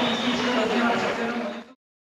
Senhoras e